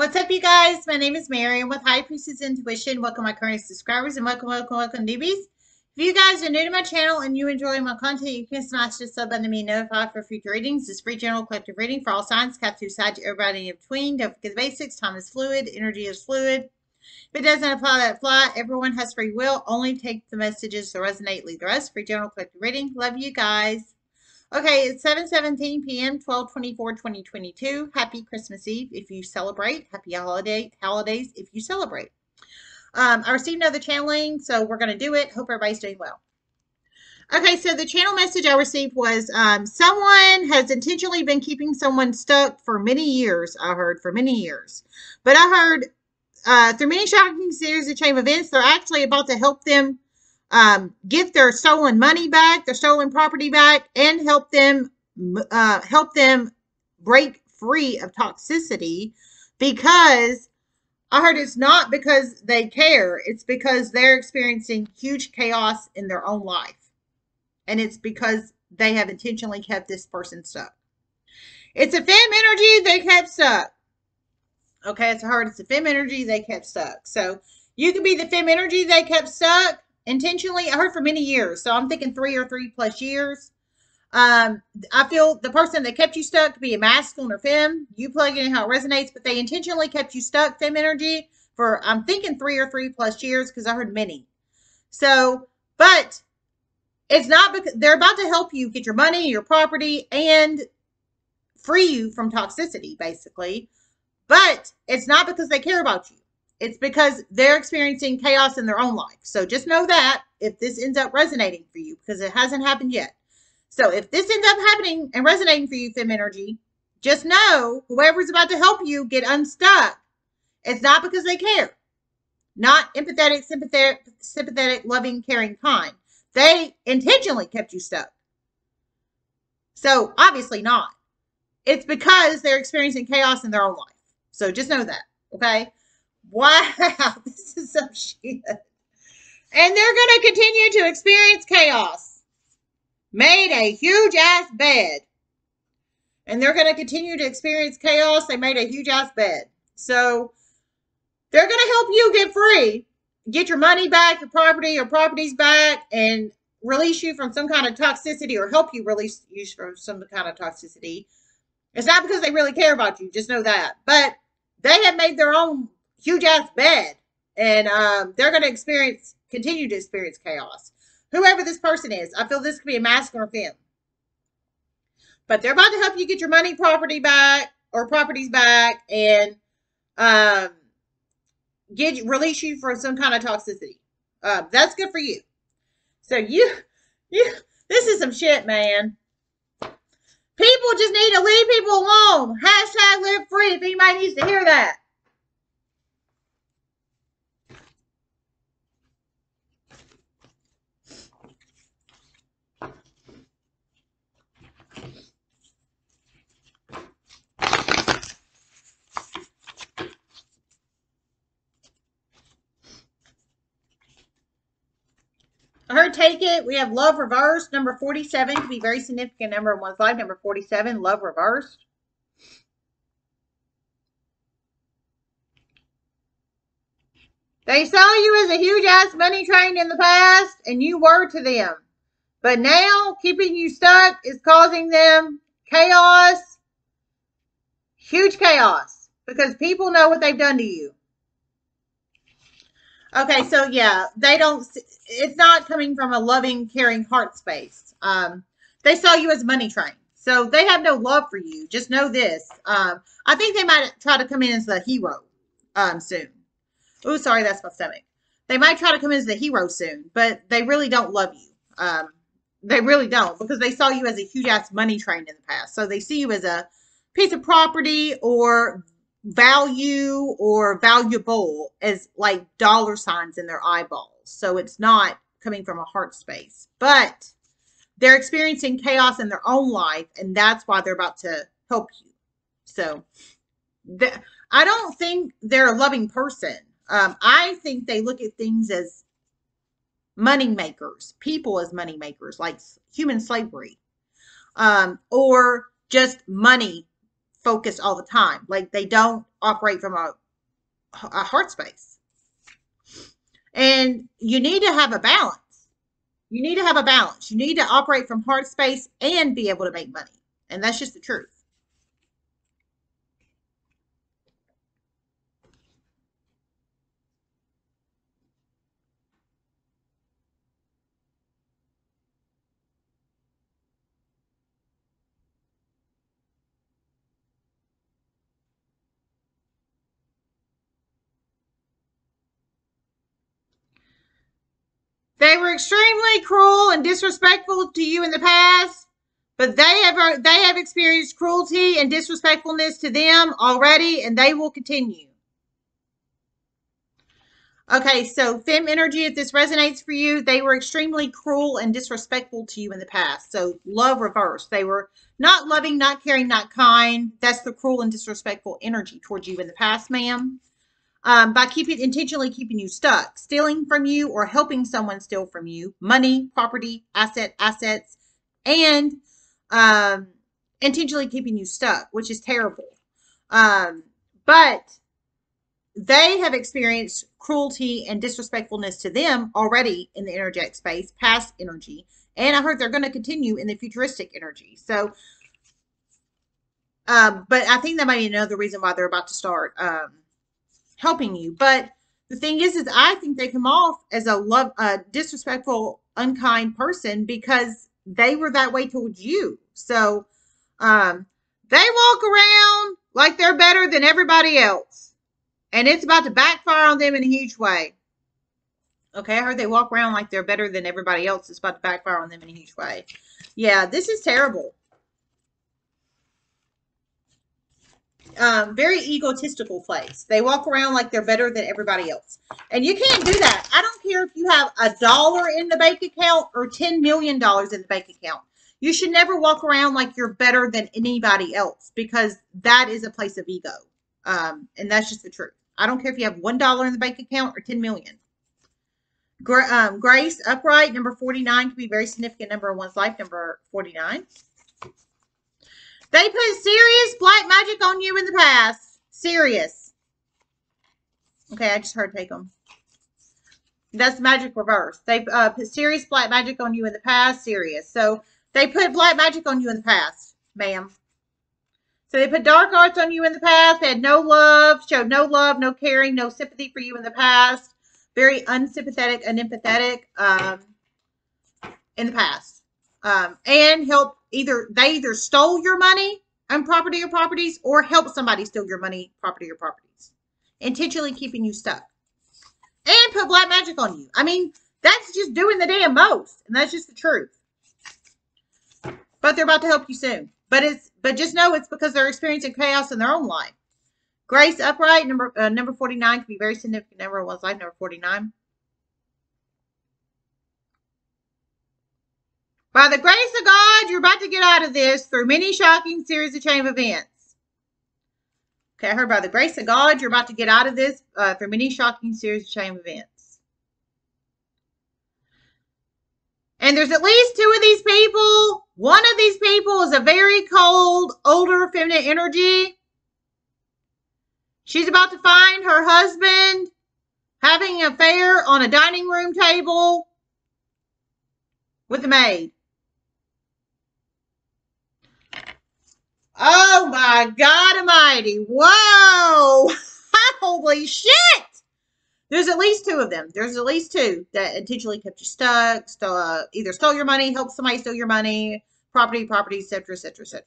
What's up, you guys? My name is Mary. I'm with High Priestess Intuition. Welcome, my current subscribers, and welcome, welcome, welcome, newbies. If you guys are new to my channel and you enjoy my content, you can smash the sub button to be notified for future readings. This free general collective reading for all signs, Cap through side to everybody in between. Don't forget the basics. Time is fluid. Energy is fluid. If it doesn't apply, that fly. Everyone has free will. Only take the messages that resonate. Leave the rest. Free general collective reading. Love you guys. Okay, it's 7:17 p.m. 12/24/2022. Happy Christmas Eve if you celebrate. Happy holiday holidays if you celebrate. Um, I received another channeling, so we're going to do it. Hope everybody's doing well. Okay, so the channel message I received was um, someone has intentionally been keeping someone stuck for many years. I heard for many years, but I heard uh, through many shocking series of chain events, they're actually about to help them um, get their stolen money back, their stolen property back, and help them uh, help them break free of toxicity because I heard it's not because they care, it's because they're experiencing huge chaos in their own life. And it's because they have intentionally kept this person stuck. It's a fem energy they kept stuck. Okay, it's hard. It's a fem energy they kept stuck. So you could be the fem energy they kept stuck intentionally. I heard for many years. So I'm thinking three or three plus years. Um, I feel the person that kept you stuck could be a masculine or fem. You plug in how it resonates, but they intentionally kept you stuck, fem energy, for I'm thinking three or three plus years because I heard many. So, but it's not because they're about to help you get your money, your property, and free you from toxicity, basically. But it's not because they care about you. It's because they're experiencing chaos in their own life. So just know that if this ends up resonating for you, because it hasn't happened yet. So if this ends up happening and resonating for you, Fem Energy, just know whoever's about to help you get unstuck, it's not because they care. Not empathetic, sympathetic, sympathetic, loving, caring kind. They intentionally kept you stuck. So obviously not. It's because they're experiencing chaos in their own life. So just know that. Okay. Wow, this is some shit. And they're going to continue to experience chaos. Made a huge ass bed. And they're going to continue to experience chaos. They made a huge ass bed. So they're going to help you get free, get your money back, your property, your properties back, and release you from some kind of toxicity or help you release you from some kind of toxicity. It's not because they really care about you. Just know that. But they have made their own huge ass bed, and um, they're going to experience, continue to experience chaos. Whoever this person is, I feel this could be a masculine fem. But they're about to help you get your money, property back, or properties back, and um, get release you from some kind of toxicity. Uh, that's good for you. So you, you, this is some shit, man. People just need to leave people alone. Hashtag live free if anybody needs to hear that. Her take it. We have love reversed. Number 47 could be very significant number in one's life. Number 47, love reversed. They saw you as a huge ass money train in the past, and you were to them. But now, keeping you stuck is causing them chaos, huge chaos, because people know what they've done to you. Okay, so yeah, they don't. It's not coming from a loving, caring heart space. Um, they saw you as money train, so they have no love for you. Just know this. Um, I think they might try to come in as the hero um, soon. Oh, sorry, that's my stomach. They might try to come in as the hero soon, but they really don't love you. Um, they really don't because they saw you as a huge ass money train in the past. So they see you as a piece of property or value or valuable as like dollar signs in their eyeballs. So it's not coming from a heart space, but they're experiencing chaos in their own life, and that's why they're about to help you. So the, I don't think they're a loving person. Um, I think they look at things as money makers, people as money makers, like human slavery, um, or just money focused all the time. Like they don't operate from a, a heart space. And you need to have a balance. You need to have a balance. You need to operate from heart space and be able to make money. And that's just the truth. They were extremely cruel and disrespectful to you in the past, but they have they have experienced cruelty and disrespectfulness to them already, and they will continue. Okay, so fem energy, if this resonates for you, they were extremely cruel and disrespectful to you in the past. So love reverse. They were not loving, not caring, not kind. That's the cruel and disrespectful energy towards you in the past, ma'am um, by keeping intentionally keeping you stuck, stealing from you or helping someone steal from you money, property, asset, assets, and um, intentionally keeping you stuck, which is terrible. Um, but they have experienced cruelty and disrespectfulness to them already in the energetic space, past energy. And I heard they're going to continue in the futuristic energy. So, um, but I think that might be another reason why they're about to start um, helping you. But the thing is, is I think they come off as a love, a disrespectful, unkind person because they were that way towards you. So, um, they walk around like they're better than everybody else, and it's about to backfire on them in a huge way. Okay, I heard they walk around like they're better than everybody else. It's about to backfire on them in a huge way. Yeah, this is terrible. Um, very egotistical place. They walk around like they're better than everybody else. And you can't do that. I don't care if you have a dollar in the bank account or $10 million in the bank account. You should never walk around like you're better than anybody else because that is a place of ego. Um, and that's just the truth. I don't care if you have $1 in the bank account or $10 million. Um, grace, upright, number 49 can be a very significant number in one's life, number 49. They put serious black magic on you in the past. Serious. Okay, I just heard take them. That's magic reverse. They uh, put serious black magic on you in the past. Serious. So they put black magic on you in the past, ma'am. So they put dark arts on you in the past. They had no love, showed no love, no caring, no sympathy for you in the past. Very unsympathetic, unempathetic um, in the past. Um, and help either they either stole your money and property or properties or help somebody steal your money, property or properties, intentionally keeping you stuck. And put black magic on you. I mean, that's just doing the damn most, and that's just the truth. But they're about to help you soon. But it's but just know it's because they're experiencing chaos in their own life. Grace upright number uh, number forty nine can be very significant number one's life. Number forty nine. By the grace of God, you're about to get out of this through many shocking series of chain of events. Okay, I heard by the grace of God, you're about to get out of this uh, through many shocking series of chain of events. And there's at least two of these people. One of these people is a very cold, older, feminine energy. She's about to find her husband having an affair on a dining room table with a maid. Oh my God Almighty. Whoa. Holy shit. There's at least two of them. There's at least two that intentionally kept you stuck, stole, uh, either stole your money, helped somebody steal your money, property, property, etc., etc., etc.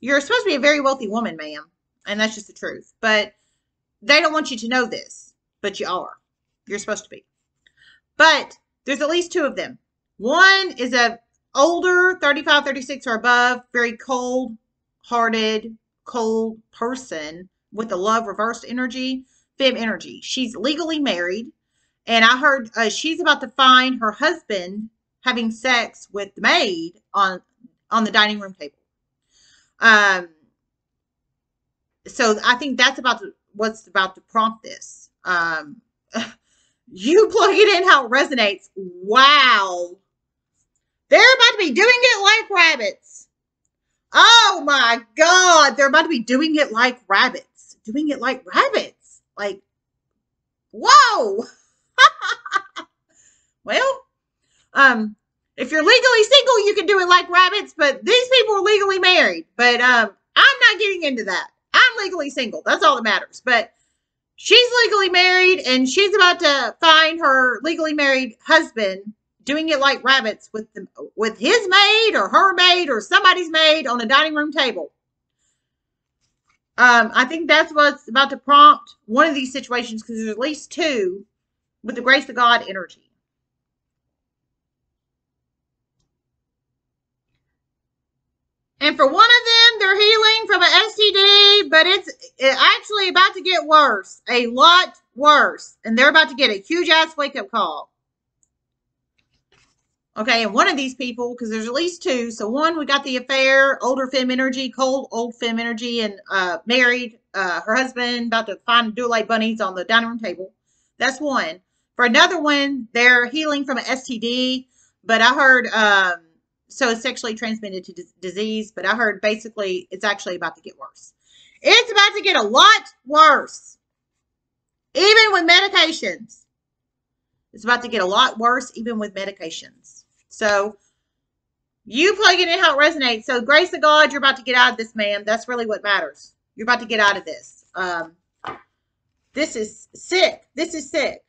You're supposed to be a very wealthy woman, ma'am, and that's just the truth. But they don't want you to know this, but you are. You're supposed to be. But there's at least two of them. One is a older, 35, 36 or above, very cold, hearted, cold person with a love reversed energy, fem energy. She's legally married, and I heard uh, she's about to find her husband having sex with the maid on on the dining room table. Um, so I think that's about to, what's about to prompt this. Um, you plug it in how it resonates. Wow. They're about to be doing it like rabbits. Oh my God. They're about to be doing it like rabbits. Doing it like rabbits. Like, whoa. well, um, if you're legally single, you can do it like rabbits, but these people are legally married. But um, I'm not getting into that. I'm legally single. That's all that matters. But she's legally married and she's about to find her legally married husband doing it like rabbits with the, with his maid or her maid or somebody's maid on a dining room table. Um, I think that's what's about to prompt one of these situations because there's at least two with the grace of God energy. And for one of them, they're healing from an STD, but it's actually about to get worse, a lot worse. And they're about to get a huge ass wake up call. Okay, and one of these people, because there's at least two. So one, we got the affair, older fem energy, cold old fem energy, and uh, married. Uh, her husband about to find like bunnies on the dining room table. That's one. For another one, they're healing from an STD, but I heard um, so sexually transmitted to disease, but I heard basically it's actually about to get worse. It's about to get a lot worse. Even with medications. It's about to get a lot worse, even with medications. So you plug it in how it resonates. So grace of God, you're about to get out of this, man. That's really what matters. You're about to get out of this. Um, this is sick. This is sick.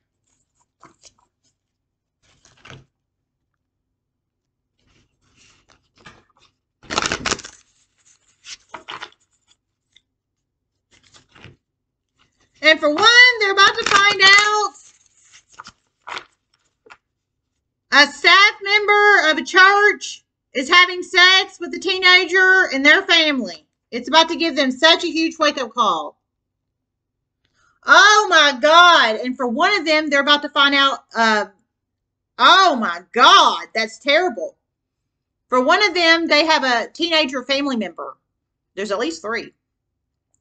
And for one, they're about to find out a staff member of church is having sex with a teenager and their family. It's about to give them such a huge wake up call. Oh my God. And for one of them, they're about to find out, uh, oh my God, that's terrible. For one of them, they have a teenager family member. There's at least three.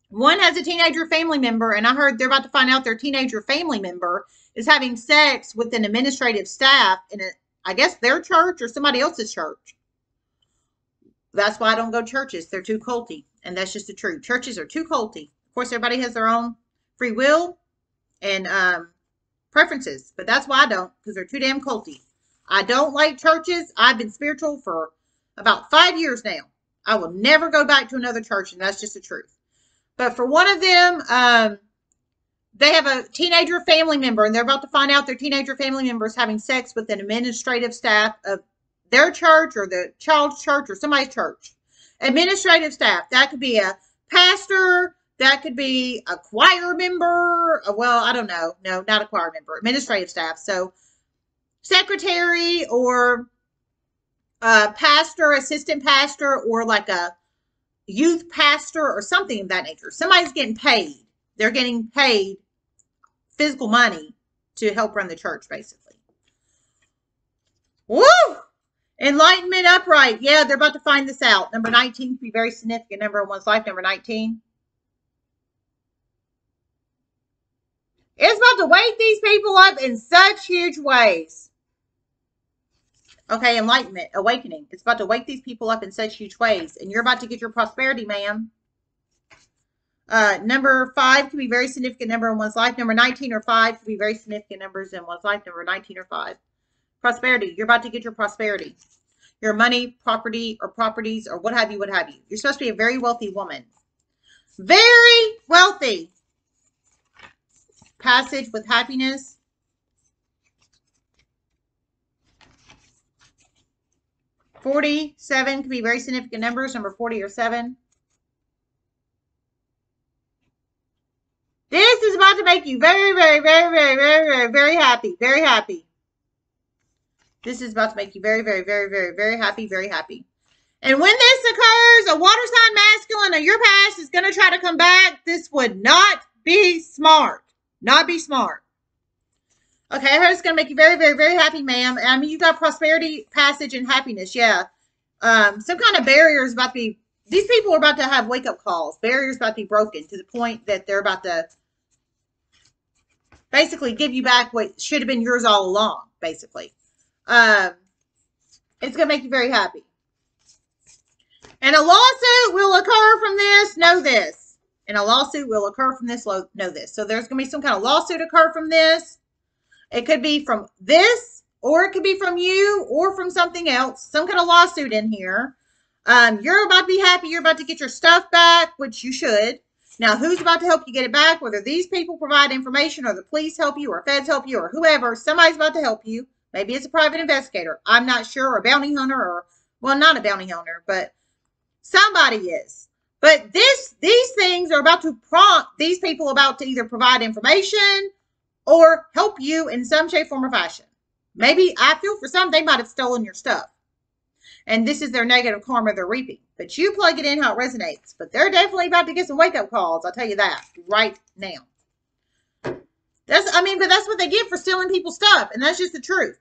One has a teenager family member, and I heard they're about to find out their teenager family member is having sex with an administrative staff in a, I guess their church or somebody else's church. That's why I don't go to churches. They're too culty, and that's just the truth. Churches are too culty. Of course, everybody has their own free will and um, preferences, but that's why I don't because they're too damn culty. I don't like churches. I've been spiritual for about five years now. I will never go back to another church, and that's just the truth. But for one of them, um, they have a teenager family member, and they're about to find out their teenager family member is having sex with an administrative staff of their church or the child's church or somebody's church. Administrative staff. That could be a pastor. That could be a choir member. Well, I don't know. No, not a choir member. Administrative staff. So, secretary or a pastor, assistant pastor, or like a youth pastor or something of that nature. Somebody's getting paid. They're getting paid physical money to help run the church, basically. Woo! Enlightenment upright. Yeah, they're about to find this out. Number 19 be very significant number in one's life. Number 19. It's about to wake these people up in such huge ways. Okay, enlightenment, awakening. It's about to wake these people up in such huge ways. And you're about to get your prosperity, ma'am. Uh, number five can be very significant number in one's life. Number 19 or five can be very significant numbers in one's life. Number 19 or five. Prosperity. You're about to get your prosperity. Your money, property, or properties, or what have you, what have you. You're supposed to be a very wealthy woman. Very wealthy. Passage with happiness. 47 could be very significant numbers, number 40 or 7. This is about to make you very, very, very, very, very, very, very happy. Very happy. This is about to make you very, very, very, very, very happy, very happy. And when this occurs, a water sign masculine of your past is going to try to come back. This would not be smart. Not be smart. Okay, I heard it's going to make you very, very, very happy, ma'am. I mean, you got prosperity, passage, and happiness. Yeah. Um, some kind of barrier is about to be, these people are about to have wake up calls. Barriers about to be broken to the point that they're about to basically give you back what should have been yours all along, basically. Um, it's going to make you very happy. And a lawsuit will occur from this. Know this. And a lawsuit will occur from this. Know this. So there's going to be some kind of lawsuit occur from this. It could be from this, or it could be from you, or from something else. Some kind of lawsuit in here. Um, you're about to be happy. You're about to get your stuff back, which you should. Now, who's about to help you get it back? Whether these people provide information, or the police help you, or feds help you, or whoever, somebody's about to help you. Maybe it's a private investigator. I'm not sure, or a bounty hunter, or well, not a bounty hunter, but somebody is. But this, these things are about to prompt these people about to either provide information or help you in some shape, form, or fashion. Maybe I feel for some they might have stolen your stuff. And this is their negative karma they're reaping. But you plug it in how it resonates. But they're definitely about to get some wake up calls. I'll tell you that right now. That's I mean, but that's what they get for stealing people's stuff, and that's just the truth.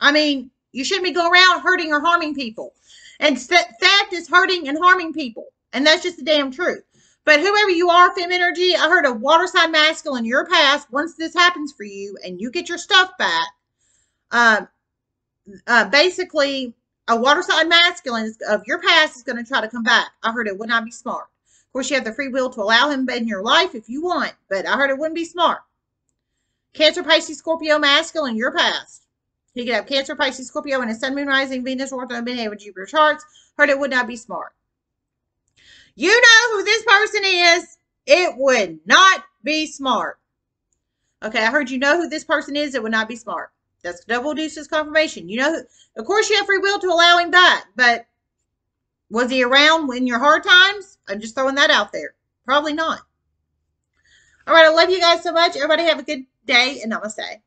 I mean, you shouldn't be going around hurting or harming people. And theft is hurting and harming people. And that's just the damn truth. But whoever you are, Fem Energy, I heard a water sign masculine in your past, once this happens for you and you get your stuff back, uh, uh, basically a water sign masculine of your past is going to try to come back. I heard it would not be smart. Of course, you have the free will to allow him in your life if you want, but I heard it wouldn't be smart. Cancer, Pisces, Scorpio, masculine, your past. He could have Cancer, Pisces, Scorpio, and a Sun, Moon, Rising, Venus, Ortho, and with Jupiter charts. Heard it would not be smart. You know who this person is. It would not be smart. Okay, I heard you know who this person is. It would not be smart. That's double deuces confirmation. You know, of course, you have free will to allow him back, but was he around in your hard times? I'm just throwing that out there. Probably not. All right, I love you guys so much. Everybody have a good day and namaste.